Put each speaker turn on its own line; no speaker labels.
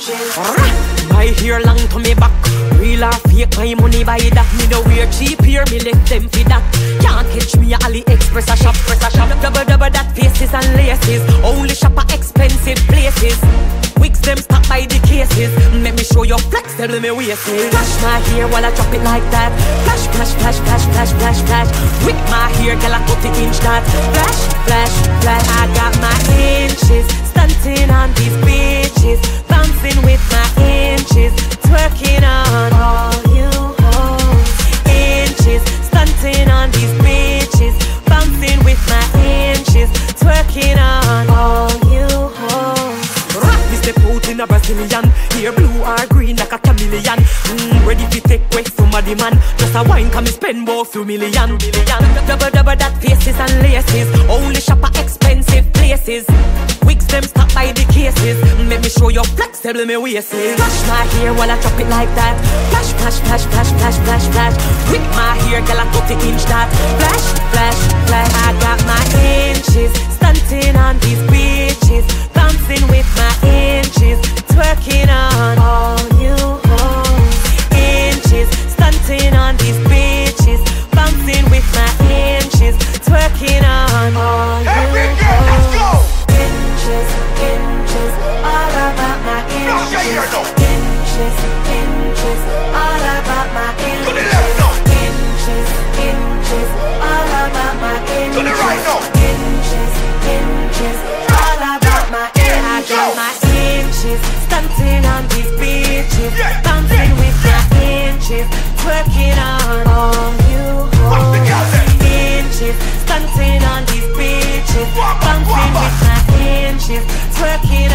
My hair long to me back. Real or fake, my money by that. Me no wear cheap here, me left them for that. Can't catch me at AliExpress, a shop, press a shop. Double, double that faces and laces. Only shop at expensive places. Wigs them stop by the cases. Make me show you flex, tell me waist Flash my hair while I drop it like that. Flash, flash, flash, flash, flash, flash, flash. Whip my hair, girl, I cut the inch that. Flash, flash, flash, I got my inches. A Brazilian, hair blue or green like a chameleon. Mm, ready to take away somebody man. Just a wine come me spend more few million. million. Double double that faces and laces. Only shop at expensive places. Wigs them stuck by the cases. Make me show you flexible me waist. Flash my hair while I drop it like that. Flash flash flash flash flash flash flash. Whip my hair, girl I cut it inch that. Flash flash flash. I got my inches stunting on these shift. Twerking